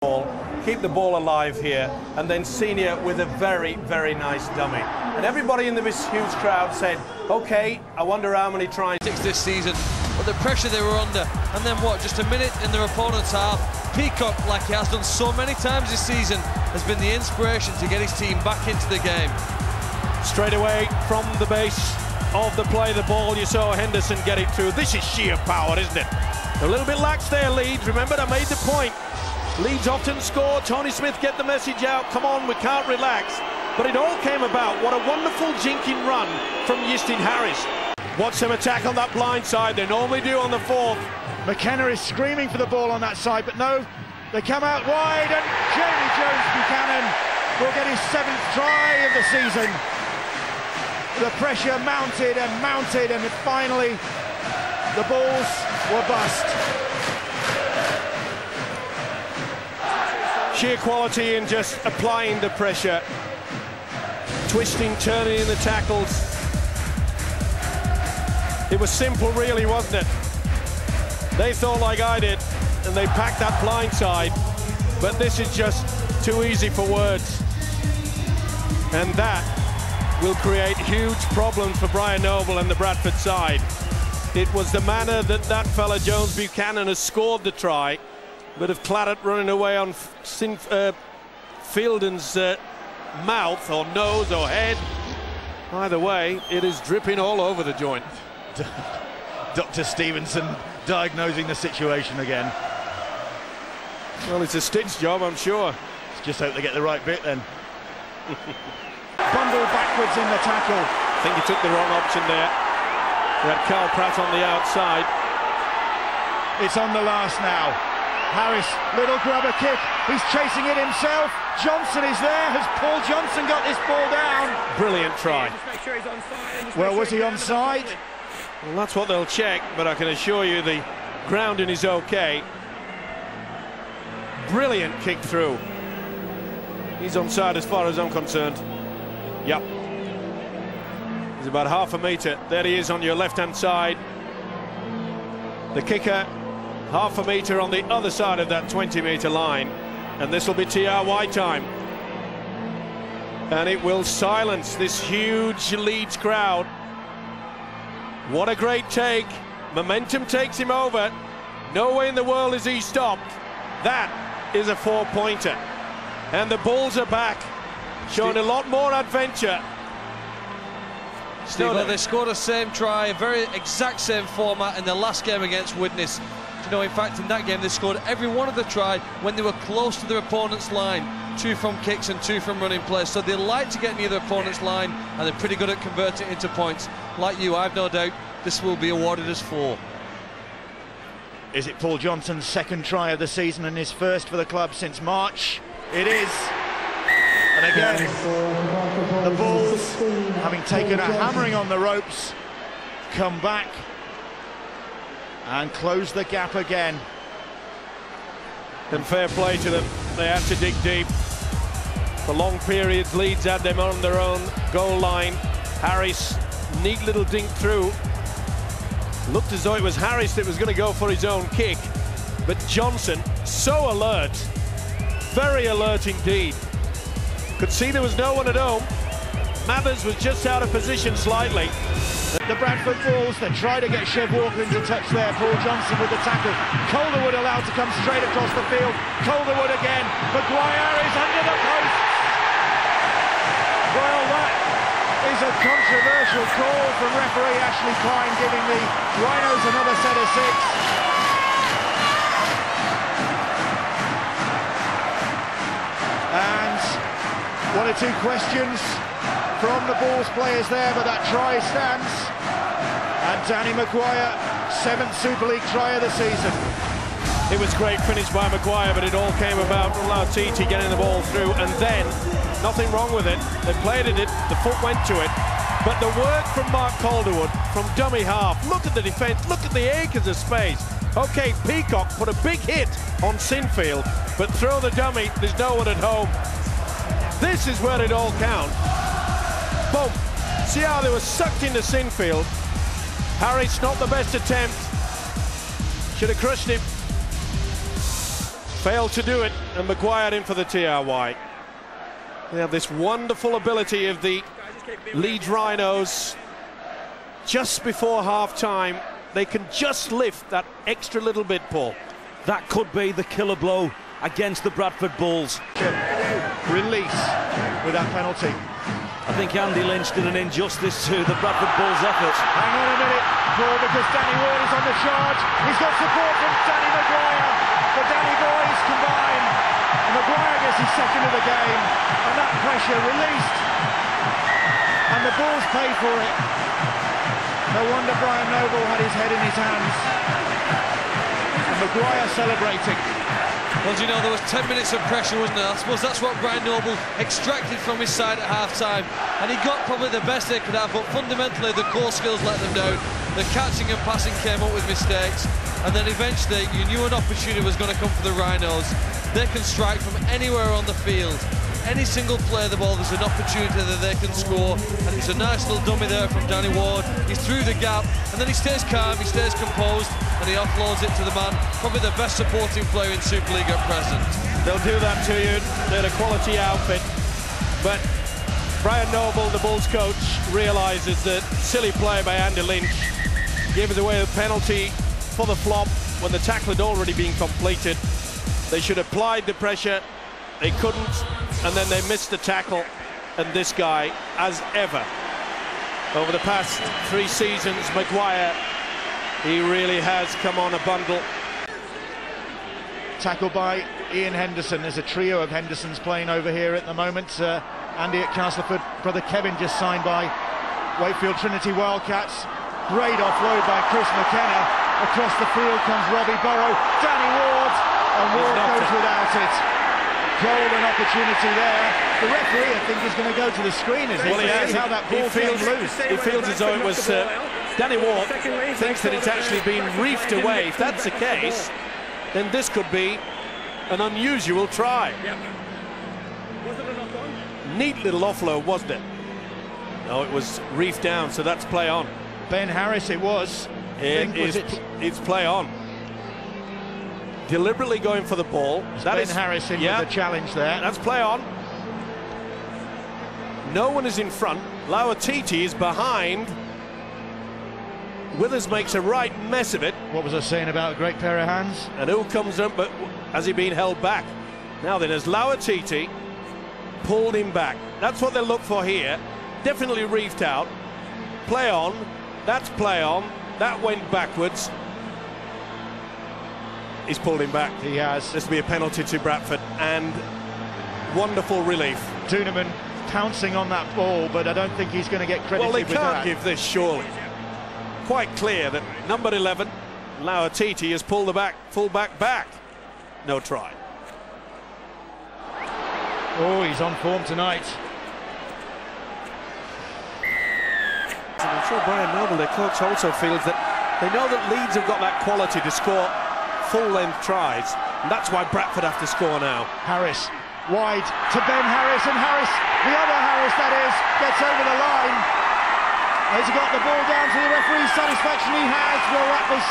ball, keep the ball alive here, and then Senior with a very, very nice dummy. And everybody in this huge crowd said, okay, I wonder how many tries. This season, but the pressure they were under, and then what, just a minute in their opponent's half, Peacock, like he has done so many times this season, has been the inspiration to get his team back into the game. Straight away from the base of the play, the ball, you saw Henderson get it through. This is sheer power, isn't it? A little bit lax there, Leeds. Remember, I made the point. Leeds often score. Tony Smith get the message out. Come on, we can't relax. But it all came about. What a wonderful jinking run from Iestyn Harris. Watch some attack on that blind side. They normally do on the fourth. McKenna is screaming for the ball on that side, but no, they come out wide, and Jamie Jones Buchanan will get his seventh try of the season. The pressure mounted and mounted, and finally the balls were bust. Sheer quality in just applying the pressure. Twisting, turning in the tackles. It was simple, really, wasn't it? They thought like I did, and they packed that blind side. But this is just too easy for words. And that will create huge problems for Brian Noble and the Bradford side. It was the manner that that fella Jones Buchanan has scored the try Bit of claret running away on Sin uh, Fielden's uh, mouth or nose or head. Either way, it is dripping all over the joint. Dr. Stevenson diagnosing the situation again. Well, it's a stitch job, I'm sure. Let's just hope they get the right bit then. Bundle backwards in the tackle. I think he took the wrong option there. We had Karl Pratt on the outside. It's on the last now. Harris, little grubber kick. He's chasing it himself. Johnson is there. Has Paul Johnson got this ball down? Brilliant try. Well, was he onside? Well, that's what they'll check, but I can assure you the grounding is okay. Brilliant kick through. He's onside as far as I'm concerned. Yep. He's about half a metre. There he is on your left-hand side. The kicker half a metre on the other side of that 20 metre line. And this will be TRY time. And it will silence this huge Leeds crowd. What a great take. Momentum takes him over. No way in the world is he stopped. That is a four-pointer. And the Bulls are back showing a lot more adventure. Steve, they scored the same try, very exact same format in the last game against Widnes. Know, in fact, in that game, they scored every one of the try when they were close to their opponent's line. Two from kicks and two from running plays. So they like to get near their opponent's line, and they're pretty good at converting it into points. Like you, I've no doubt this will be awarded as four. Is it Paul Johnson's second try of the season and his first for the club since March? It is. And again, the Bulls, having taken a hammering on the ropes, come back and close the gap again. And fair play to them. They had to dig deep. For long periods, Leeds had them on their own goal line. Harris, neat little dink through. Looked as though it was Harris that was going to go for his own kick. But Johnson, so alert. Very alert indeed. Could see there was no one at home. Mathers was just out of position slightly. The Bradford Bulls that try to get Chev Walker into touch there. Paul Johnson with the tackle. Calderwood allowed to come straight across the field. Calderwood again. McGuire is under the post. Well, that is a controversial call from referee Ashley Klein, giving the Rhinos another set of six. And one or two questions from the Bulls players there, but that try stands. And Danny McGuire, seventh Super League try of the season. It was great finish by McGuire, but it all came about from Lauitiiti getting the ball through, and then nothing wrong with it. They played it, the foot went to it. But the work from Mark Calderwood from dummy half, look at the defence, look at the acres of space. Okay, Peacock put a big hit on Sinfield, but throw the dummy, there's no one at home. This is where it all counts. Boom. See how they were sucked into Sinfield. Harris, not the best attempt. Should have crushed him. Failed to do it, and McGuire in for the TRY. They have this wonderful ability of the Leeds Rhinos just before half time. They can just lift that extra little bit, Paul. That could be the killer blow against the Bradford Bulls. Release with that penalty. I think Andy Lynch did an injustice to the Bradford Bulls' efforts. Hang on a minute, Paul, because Danny Ward is on the charge. He's got support from Danny McGuire. The Danny boys combine. And McGuire gets his second of the game. And that pressure released. And the Bulls pay for it. No wonder Brian Noble had his head in his hands. And McGuire celebrating. Well, do you know, there was 10 minutes of pressure, wasn't there? I suppose that's what Brian Noble extracted from his side at half-time. And he got probably the best they could have, but fundamentally the core skills let them down. The catching and passing came up with mistakes. And then eventually, you knew an opportunity was going to come for the Rhinos. They can strike from anywhere on the field any single play the ball, there's an opportunity that they can score. And it's a nice little dummy there from Danny Ward. He's through the gap, and then he stays calm, he stays composed, and he offloads it to the man. Probably the best supporting player in Super League at present. They'll do that to you. They're a quality outfit. But Brian Noble, the Bulls coach, realises that silly play by Andy Lynch gave us away a penalty for the flop when the tackle had already been completed. They should have applied the pressure. They couldn't and then they missed the tackle. And this guy, as ever, over the past three seasons, McGuire, he really has come on a bundle. Tackled by Ian Henderson. There's a trio of Hendersons playing over here at the moment. Uh, Andy at Castleford, brother Kevin just signed by Wakefield Trinity Wildcats. Great offload by Chris McKenna. Across the field comes Robbie Burrow. Danny Ward, and Ward goes without it golden opportunity there. The referee, I think, is going to go to the screen as well, he has. how that ball feels, loose. He feels as though it was uh, Danny Ward thinks that it's actually been reefed away. If that's the case, then this could be an unusual try. Neat little offload, wasn't it? No, it was reefed down, so that's play on. Ben Harris, it was. It is, it? It's play on deliberately going for the ball. That ben is Harrison yeah, with the challenge there. That's play on. No one is in front. Lauitiiti is behind. Withers makes a right mess of it. What was I saying about a great pair of hands? And who comes up, but has he been held back? Now then, as Lauitiiti pulled him back. That's what they look for here. Definitely reefed out. Play on. That's play on. That went backwards. He's pulled him back. He has. This will be a penalty to Bradford and wonderful relief. Dunemann pouncing on that ball, but I don't think he's going to get credit. Well, they can't give this surely. Quite clear that number 11, Lauitiiti, has pulled the back, full back back. No try. Oh, he's on form tonight. I'm sure Brian Noble, their coach, also feels that they know that Leeds have got that quality to score full-length tries. And that's why Bradford have to score now. Harris wide to Ben Harris, and Harris, the other Harris that is, gets over the line. Has he got the ball down to the referee's satisfaction? He has. Well, that was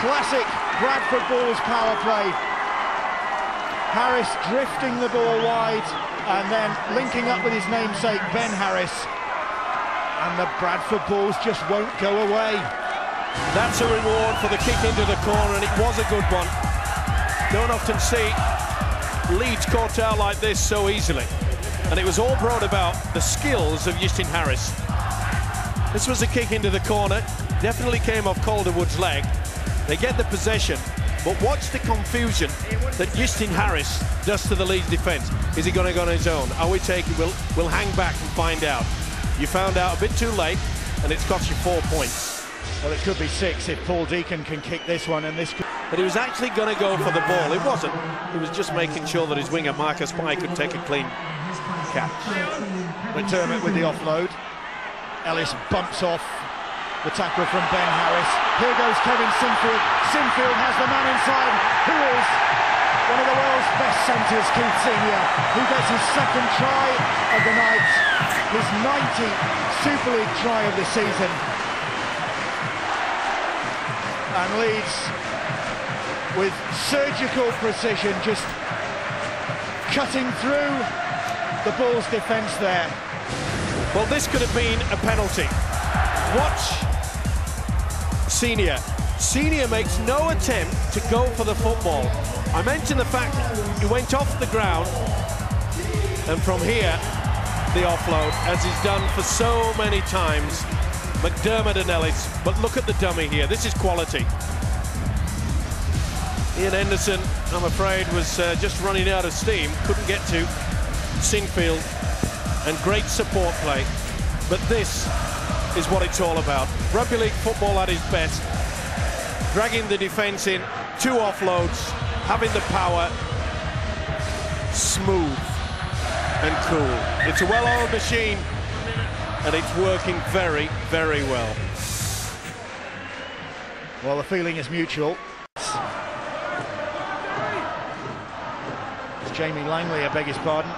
classic Bradford Bulls power play. Harris drifting the ball wide and then linking up with his namesake, Ben Harris. And the Bradford Bulls just won't go away. That's a reward for the kick into the corner, and it was a good one. Don't often see Leeds caught out like this so easily. And it was all brought about the skills of Iestyn Harris. This was a kick into the corner, definitely came off Calderwood's leg. They get the possession, but watch the confusion that Iestyn Harris does to the Leeds defence. Is he going to go on his own? Are we taking? We'll, we'll hang back and find out. You found out a bit too late, and it's cost you four points. Well, it could be six if Paul Deacon can kick this one, and this. Could... But he was actually going to go for the ball. It wasn't. He was just making sure that his winger Marcus Bai could take a clean catch. McDermott with the offload. Ellis bumps off the tackle from Ben Harris. Here goes Kevin Sinfield. Sinfield has the man inside, who is one of the world's best centres, Keith Senior, who gets his second try of the night, his 19th Super League try of the season and Leeds with surgical precision, just cutting through the Bulls' defence there. Well, this could have been a penalty. Watch Senior. Senior makes no attempt to go for the football. I mentioned the fact he went off the ground, and from here, the offload, as he's done for so many times. McDermott and Ellis, but look at the dummy here. This is quality. Ian Henderson, I'm afraid, was uh, just running out of steam, couldn't get to Sinfield, and great support play. But this is what it's all about. Rugby league football at its best. Dragging the defence in, two offloads, having the power, smooth and cool. It's a well-oiled machine, and it's working very, very well. Well, the feeling is mutual. It's Jamie Langley, I beg his pardon.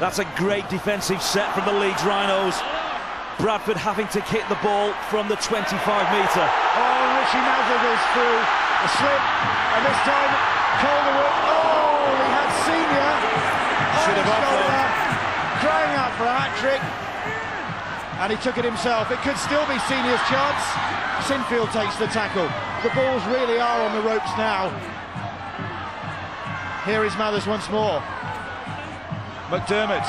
That's a great defensive set from the Leeds Rhinos. Bradford having to kick the ball from the 25 metre. Oh, Richie Mazza goes through a slip, and this time Calderwood. Oh, he had senior. Should have oh, shoulder, crying out for a hat trick, and he took it himself. It could still be senior's chance. Sinfield takes the tackle. The Bulls really are on the ropes now. Here is Mathers once more. McDermott.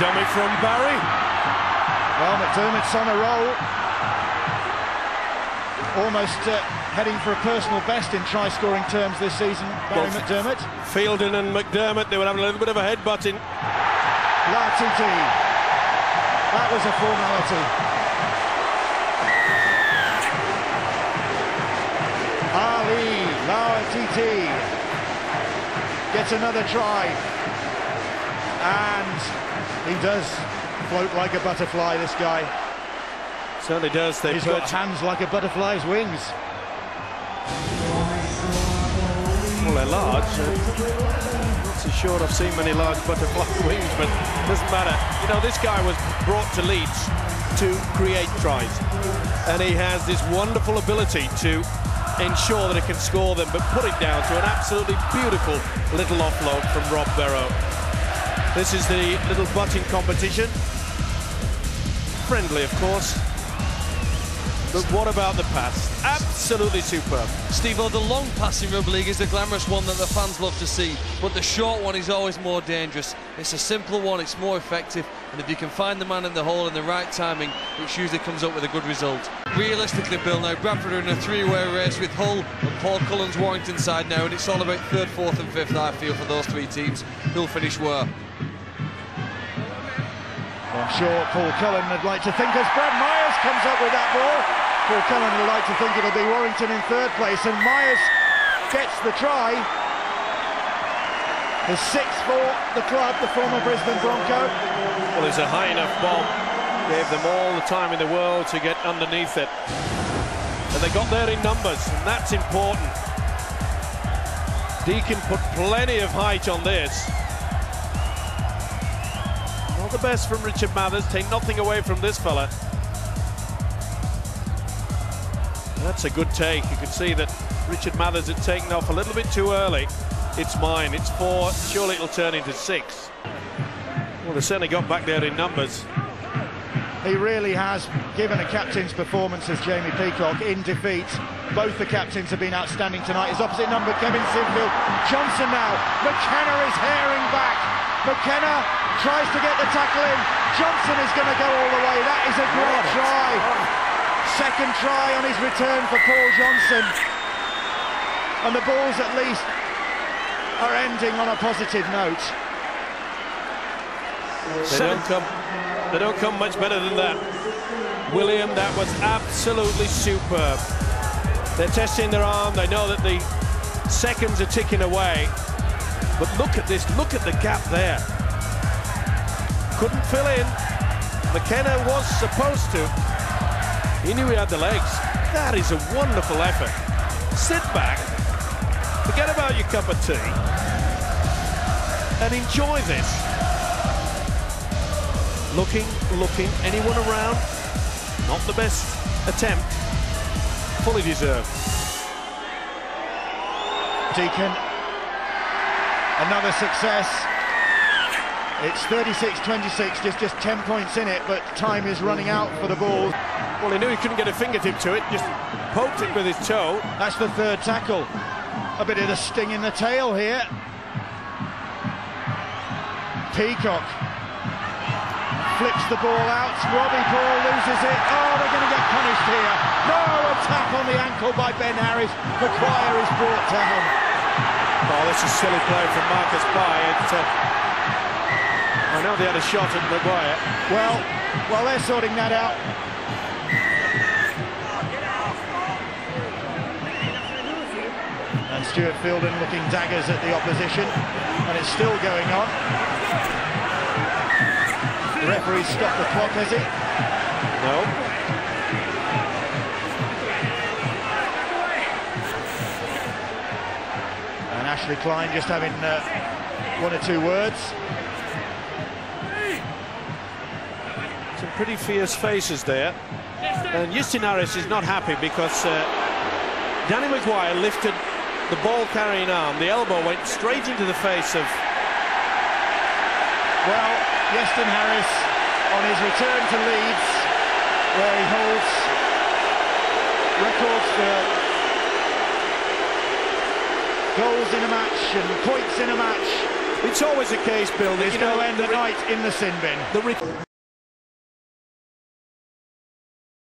Dummy from Barrie. Well, McDermott's on a roll. Almost uh, heading for a personal best in try-scoring terms this season, Barrie Well, McDermott. Fielden and McDermott, they were having a little bit of a headbutting. Lauitiiti. That was a formality. Ali Lauitiiti gets another try. And he does float like a butterfly, this guy. Certainly does. They He's put got hands like a butterfly's wings. They're large. Uh, not so sure I've seen many large butterfly wings, but it doesn't matter. You know, this guy was brought to Leeds to create tries, and he has this wonderful ability to ensure that he can score them, but put it down to an absolutely beautiful little offload from Rob Burrow. This is the little butting competition. Friendly, of course. But what about the pass? Absolutely superb. Steve, the long pass in rugby league is the glamorous one that the fans love to see, but the short one is always more dangerous. It's a simple one, it's more effective, and if you can find the man in the hole in the right timing, it usually comes up with a good result. Realistically, Bill, now Bradford are in a three-way race with Hull and Paul Cullen's Warrington side now, and it's all about third, fourth, and fifth. I feel for those three teams. Who'll finish where? I'm sure Paul Cullen would like to think as Brad Myers comes up with that ball. Paul Cullen would like to think it'll be Warrington in third place, and Myers gets the try. His sixth for the club, the former Brisbane Bronco. Well, it's a high enough bomb. Gave them all the time in the world to get underneath it. And they got there in numbers, and that's important. Deacon put plenty of height on this. The best from Richard Mathers. Take nothing away from this fella. That's a good take. You can see that Richard Mathers had taken off a little bit too early. It's mine. It's four. Surely it'll turn into six. Well, they certainly got back there in numbers. He really has given a captain's performance as Jamie Peacock in defeat. Both the captains have been outstanding tonight. His opposite number, Kevin Sinfield. Johnson now. McKenna is herring. McKenna tries to get the tackle in. Johnson is going to go all the way. That is a great try. Second try on his return for Paul Johnson. And the Bulls at least are ending on a positive note. They don't come. They don't come much better than that. William, that was absolutely superb. They're testing their arm. They know that the seconds are ticking away. But look at this. Look at the gap there. Couldn't fill in. McKenna was supposed to. He knew he had the legs. That is a wonderful effort. Sit back. Forget about your cup of tea. And enjoy this looking, looking, anyone around? Not the best attempt. fully deserved. Deacon, another success. It's 36-26, just, just 10 points in it, but time is running out for the ball. Well, he knew he couldn't get a fingertip to it, just poked it with his toe. That's the third tackle. A bit of the sting in the tail here. Peacock flips the ball out. Robbie Paul loses it. Oh, they're going to get punished here. No, a tap on the ankle by Ben Harris. McGuire is brought down. Oh, this is silly play from Marcus Bai. And, uh, I know they had a shot at McGuire. Well, while they're sorting that out, and Stuart Fielden looking daggers at the opposition, and it's still going on. The referee's stopped the clock, has he? No. Ashley Klein just having uh, one or two words. Some pretty fierce faces there. And Iestyn Harris is not happy because uh, Danny McGuire lifted the ball carrying arm. The elbow went straight into the face of. Well, Iestyn Harris on his return to Leeds, where he holds records for goals in a match and points in a match. It's always a case, Bill. There's no end the night in the sin bin. the